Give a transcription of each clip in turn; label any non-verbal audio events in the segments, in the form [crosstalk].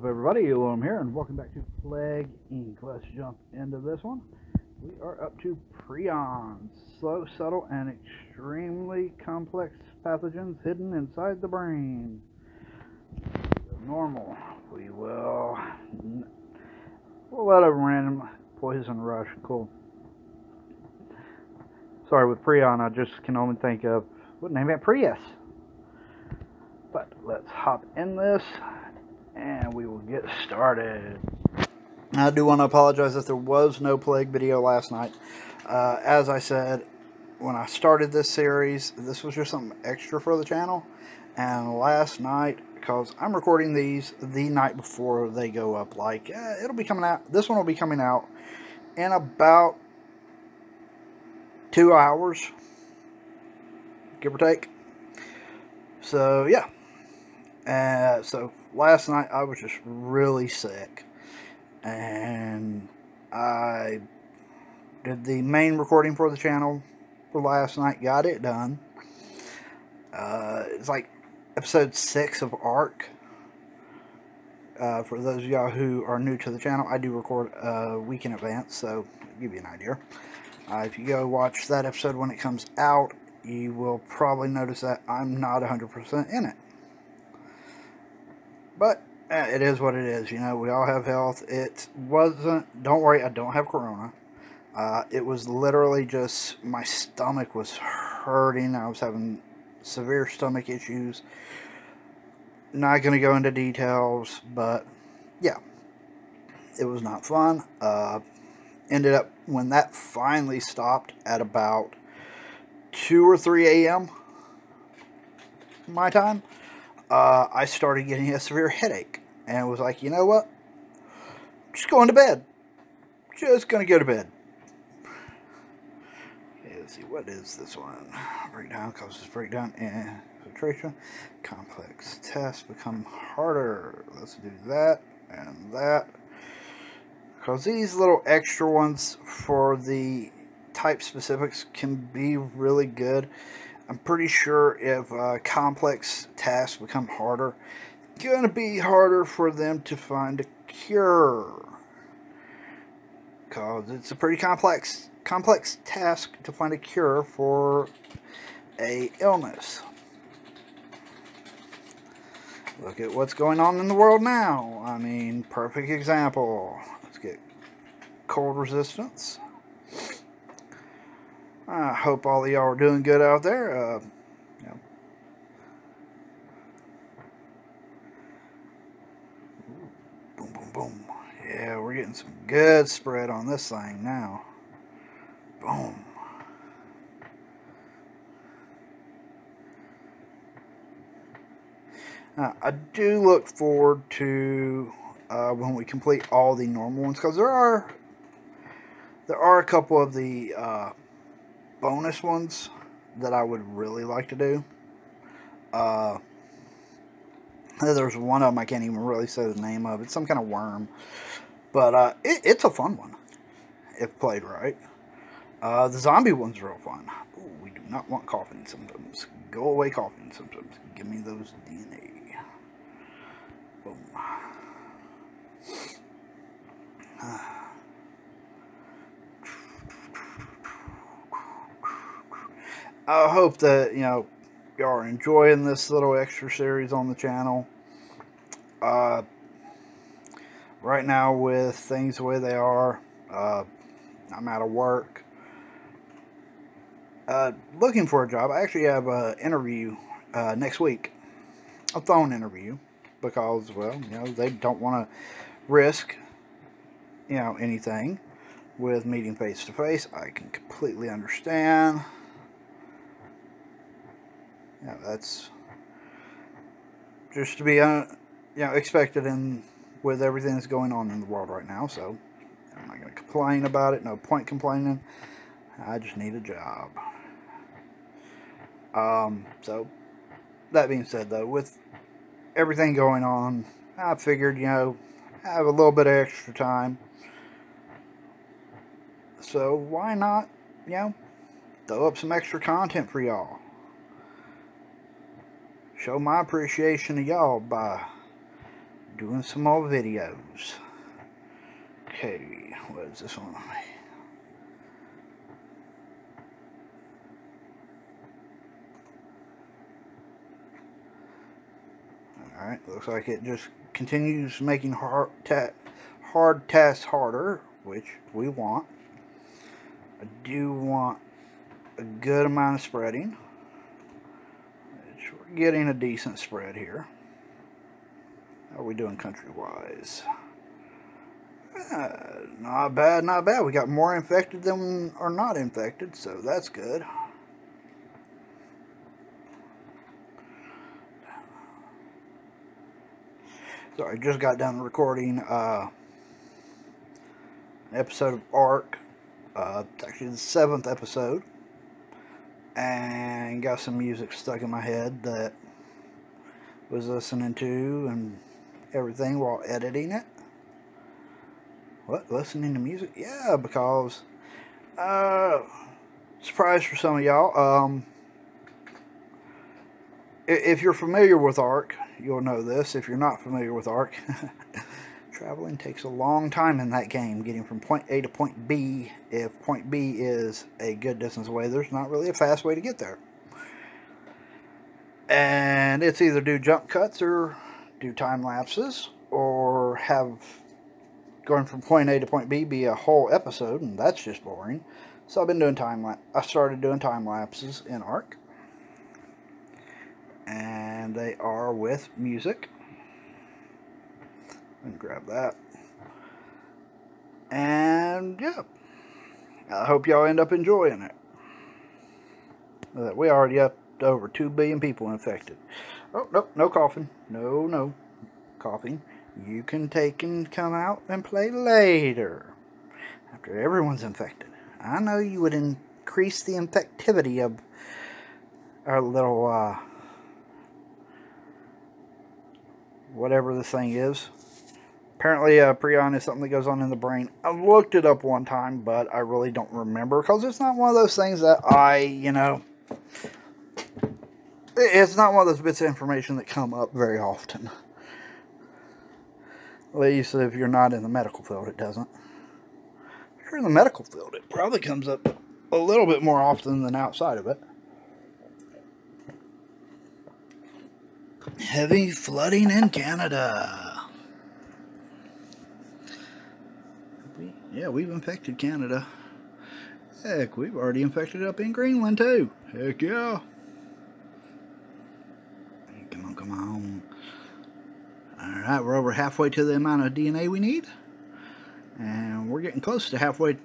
up, everybody? Elohem here, and welcome back to Plague Inc. Let's jump into this one. We are up to prions, slow, subtle, and extremely complex pathogens hidden inside the brain. Normal. We will. We'll let a random poison rash. Cool. Sorry, with prion, I just can only think of what name it Prius. But let's hop in this and we will get started. I do want to apologize if there was no plague video last night. Uh, as I said, when I started this series, this was just something extra for the channel. And last night, because I'm recording these the night before they go up, like, uh, it'll be coming out, this one will be coming out in about two hours, give or take. So, yeah. Uh, so last night I was just really sick. And I did the main recording for the channel for last night, got it done. Uh, it's like episode 6 of ARK. Uh, for those of y'all who are new to the channel, I do record a week in advance, so give you an idea. Uh, if you go watch that episode when it comes out, you will probably notice that I'm not 100% in it. But eh, it is what it is. You know, we all have health. It wasn't, don't worry, I don't have corona. Uh, it was literally just my stomach was hurting. I was having severe stomach issues. Not going to go into details, but yeah, it was not fun. Uh, ended up, when that finally stopped at about 2 or 3 a.m. my time, uh, I started getting a severe headache. And was like, you know what? Just going to bed. Just going to go to bed. Okay, let's see. What is this one? Breakdown causes breakdown and filtration. Complex tests become harder. Let's do that and that. Because these little extra ones for the type specifics can be really good. I'm pretty sure if uh, complex tasks become harder, it's going to be harder for them to find a cure. Because it's a pretty complex complex task to find a cure for a illness. Look at what's going on in the world now. I mean, perfect example. Let's get cold resistance. I hope all of y'all are doing good out there. Uh, yeah. Boom, boom, boom. Yeah, we're getting some good spread on this thing now. Boom. Now, I do look forward to uh, when we complete all the normal ones because there are there are a couple of the uh, bonus ones that I would really like to do. Uh, there's one of them I can't even really say the name of. It's some kind of worm. But uh, it, it's a fun one if played right. Uh, the zombie one's are real fun. Ooh, we do not want coughing symptoms. Go away coughing symptoms. Give me those DNA. Boom. [sighs] I hope that, you know, y'all are enjoying this little extra series on the channel. Uh, right now, with things the way they are, uh, I'm out of work. Uh, looking for a job. I actually have an interview uh, next week. A phone interview. Because, well, you know, they don't want to risk, you know, anything with meeting face to face. I can completely understand. Yeah, that's just to be, uh, you know, expected in with everything that's going on in the world right now. So I'm not going to complain about it. No point complaining. I just need a job. Um, so that being said, though, with everything going on, I figured, you know, I have a little bit of extra time. So why not, you know, throw up some extra content for y'all show my appreciation to y'all by doing some more videos. Okay, what is this one? Alright, looks like it just continues making hard, ta hard tasks harder, which we want. I do want a good amount of spreading. Getting a decent spread here. How are we doing country-wise? Uh, not bad, not bad. We got more infected than are not infected, so that's good. So I just got done recording uh, an episode of ARK. Uh, it's actually the seventh episode. And got some music stuck in my head that was listening to and everything while editing it. What? Listening to music? Yeah, because uh surprise for some of y'all. Um if you're familiar with ARK, you'll know this. If you're not familiar with ARK, [laughs] traveling takes a long time in that game, getting from point A to point B. If point B is a good distance away, there's not really a fast way to get there. And it's either do jump cuts or do time lapses, or have going from point A to point B be a whole episode, and that's just boring. So I've been doing time. I started doing time lapses in ARK and they are with music. And grab that. And yeah, I hope y'all end up enjoying it. We already up to over 2 billion people infected. Oh, no, no coughing. No, no coughing. You can take and come out and play later. After everyone's infected. I know you would increase the infectivity of our little uh, whatever the thing is. Apparently, uh, prion is something that goes on in the brain. I looked it up one time, but I really don't remember because it's not one of those things that I, you know, it's not one of those bits of information that come up very often. At least if you're not in the medical field, it doesn't. If you're in the medical field, it probably comes up a little bit more often than outside of it. Heavy flooding in Canada. We, yeah, we've infected Canada. Heck, we've already infected up in Greenland too. Heck yeah. Come on, come on. Alright, we're over halfway to the amount of DNA we need. And we're getting close to halfway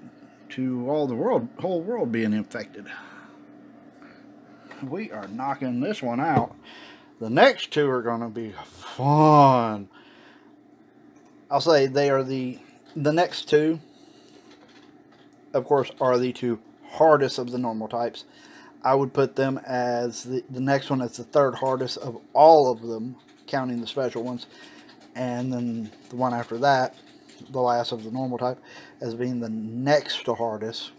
to all the world, whole world being infected. We are knocking this one out. The next two are going to be fun. I'll say they are the the next two of course are the two hardest of the normal types. I would put them as the, the next one as the third hardest of all of them, counting the special ones. And then the one after that, the last of the normal type, as being the next to hardest.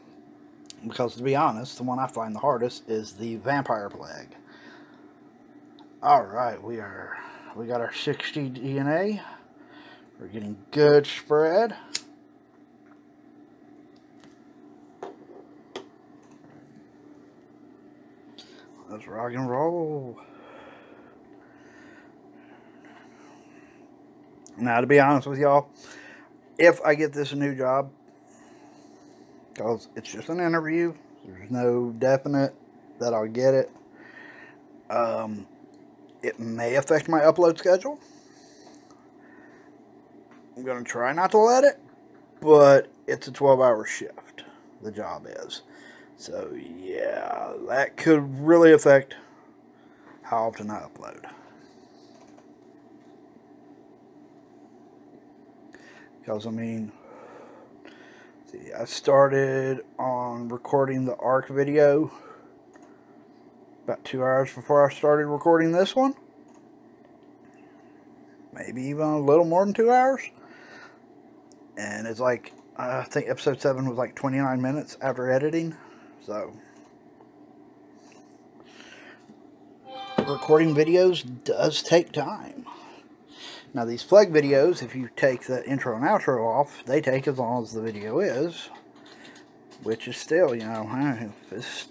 Because to be honest, the one I find the hardest is the Vampire Plague. Alright, we are we got our 60 DNA. We're getting good spread. Let's rock and roll. Now, to be honest with y'all, if I get this new job, because it's just an interview, there's no definite that I'll get it. Um, it may affect my upload schedule. I'm going to try not to let it, but it's a 12 hour shift, the job is. So, yeah, that could really affect how often I upload. Because, I mean, see, I started on recording the ARK video about two hours before I started recording this one. Maybe even a little more than two hours. And it's like, I think episode 7 was like 29 minutes after editing. So, recording videos does take time. Now these flag videos, if you take the intro and outro off, they take as long as the video is. Which is still, you know, if it's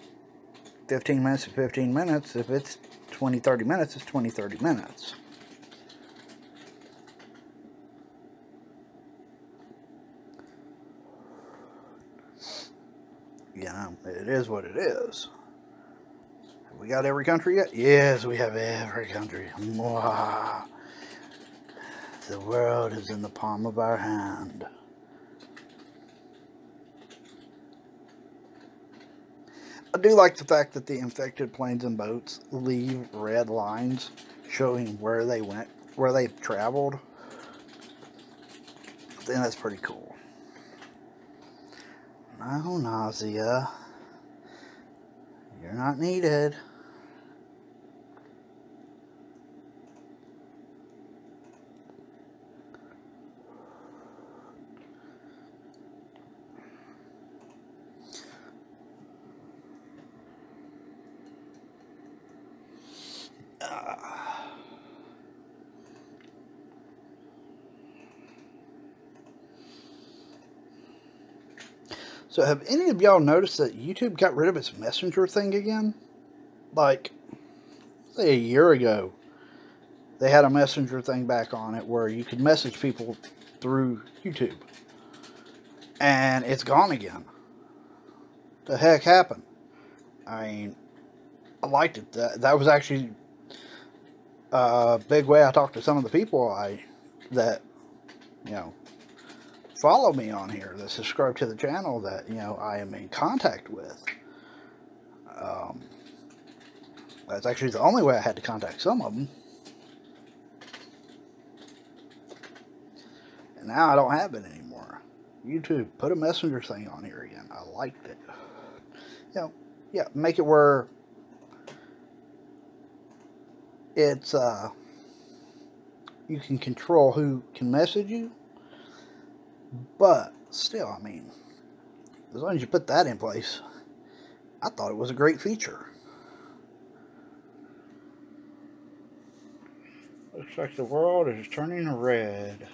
15 minutes to 15 minutes. If it's 20, 30 minutes, it's 20, 30 minutes. It is what it is. Have we got every country yet? Yes, we have every country. Mwah. The world is in the palm of our hand. I do like the fact that the infected planes and boats leave red lines showing where they went, where they've traveled. Then that's pretty cool. No nausea. You're not needed. So have any of y'all noticed that YouTube got rid of its messenger thing again? Like, say a year ago, they had a messenger thing back on it where you could message people through YouTube. And it's gone again. The heck happened? I mean, I liked it. That, that was actually a big way I talked to some of the people I that, you know, follow me on here, that subscribe to the channel that, you know, I am in contact with. Um, that's actually the only way I had to contact some of them. And now I don't have it anymore. YouTube, put a messenger thing on here again. I liked it. You know, yeah, make it where it's, uh, you can control who can message you but still, I mean, as long as you put that in place, I thought it was a great feature. Looks like the world is turning red.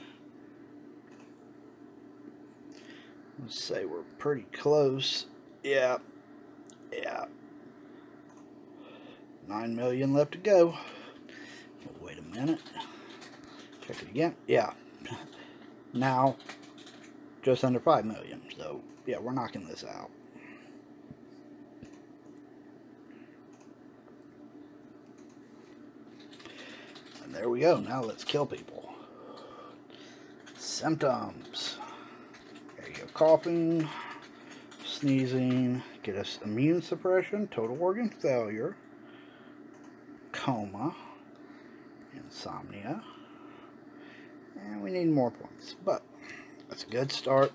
Let's say we're pretty close. Yeah. Yeah. Nine million left to go. Wait a minute. Check it again. Yeah. [laughs] Now, just under 5 million. So, yeah, we're knocking this out. And there we go. Now let's kill people. Symptoms. There you go. Coughing, sneezing, get us immune suppression, total organ failure, coma, insomnia, and we need more points. But that's a good start.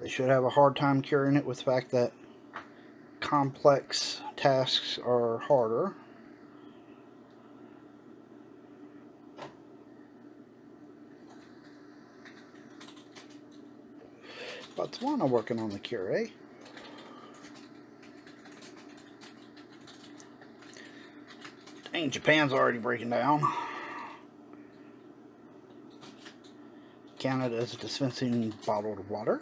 They should have a hard time curing it with the fact that complex tasks are harder. Botswana working on the cure, eh? Dang, Japan's already breaking down. Canada is dispensing bottled water.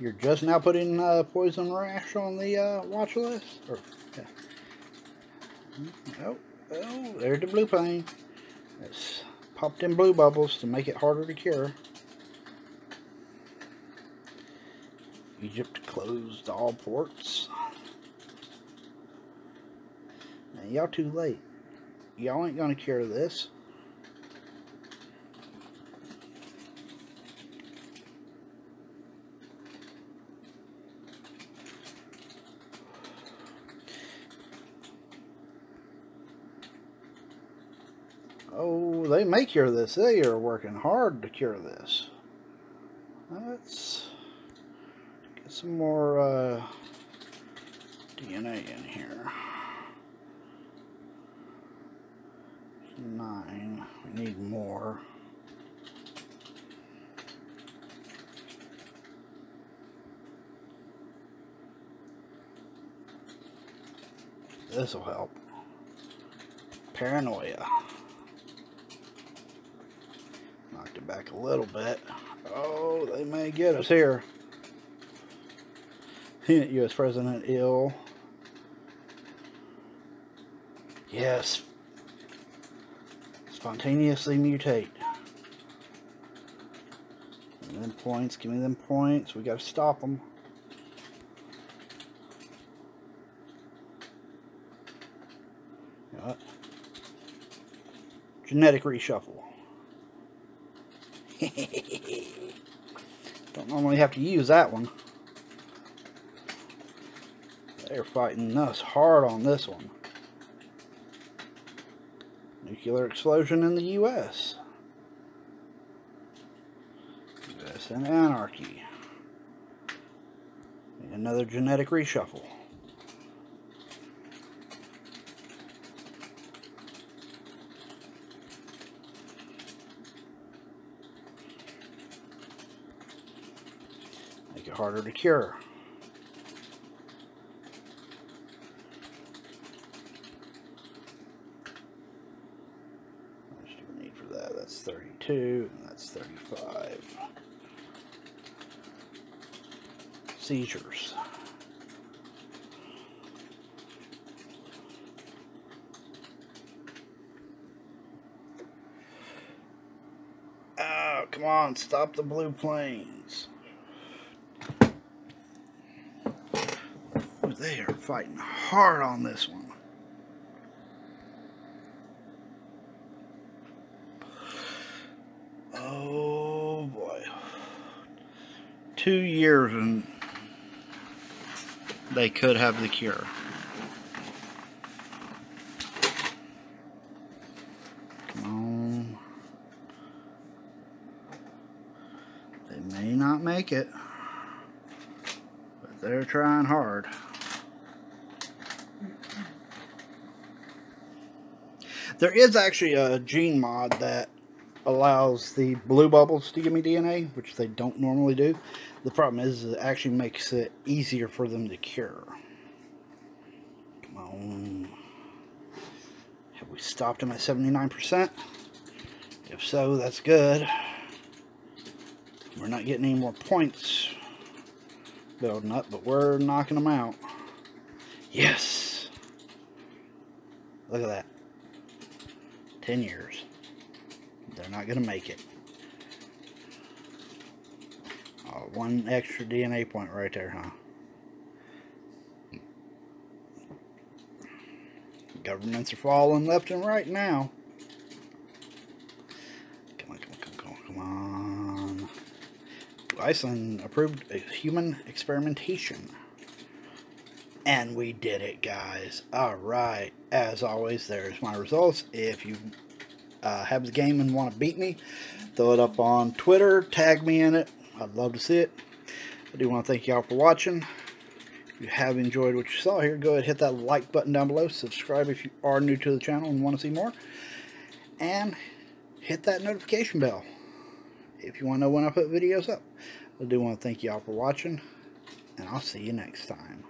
You're just now putting uh, poison rash on the uh, watch list? Or, yeah. Oh, oh, there's the blue plane. It's popped in blue bubbles to make it harder to cure. Egypt closed all ports. Y'all too late. Y'all ain't gonna cure this. Oh, they may cure this. They are working hard to cure this. Let's get some more uh, DNA in here. Nine. We need more. This will help. Paranoia. Back a little bit. Oh, they may get us here. [laughs] U.S. President ill. Yes. Spontaneously mutate. Give me them points. Give me them points. We got to stop them. Genetic reshuffle. [laughs] Don't normally have to use that one. They're fighting us hard on this one. Nuclear explosion in the U.S. U.S. and anarchy. Another genetic reshuffle. Harder to cure. Need for that. that's 32, and that's 35. Seizures. Oh, come on, stop the blue planes. They are fighting hard on this one. Oh boy. two years and they could have the cure. Come on. They may not make it, but they're trying hard. There is actually a gene mod that allows the blue bubbles to give me DNA, which they don't normally do. The problem is it actually makes it easier for them to cure. Come on. Have we stopped them at 79%? If so, that's good. We're not getting any more points building up, but we're knocking them out. Yes! Look at that. 10 years. They're not going to make it. Uh, one extra DNA point right there, huh? Governments are falling left and right now. Come on, come on, come on, come on. Iceland approved human experimentation. And we did it, guys. Alright. As always, there's my results. If you uh, have the game and want to beat me, throw it up on Twitter. Tag me in it. I'd love to see it. I do want to thank y'all for watching. If you have enjoyed what you saw here, go ahead hit that like button down below. Subscribe if you are new to the channel and want to see more. And hit that notification bell if you want to know when I put videos up. I do want to thank y'all for watching, and I'll see you next time.